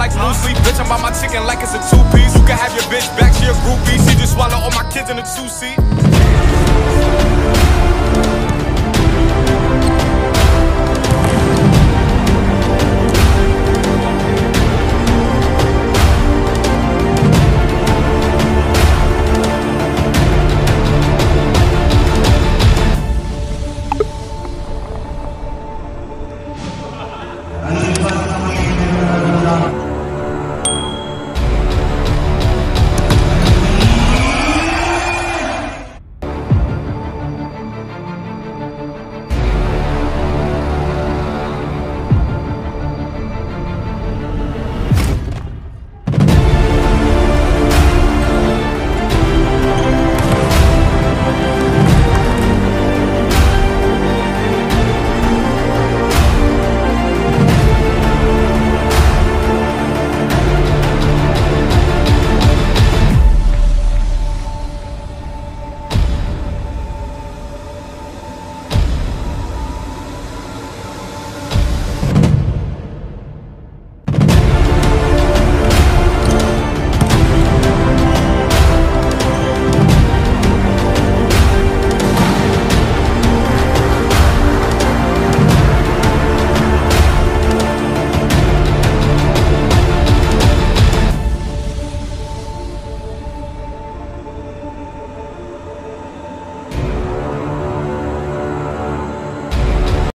Like blue sleep, Bitch, I'm on my chicken like it's a two piece. You can have your bitch back, she a groupie. She just swallow all my kids in a two seat.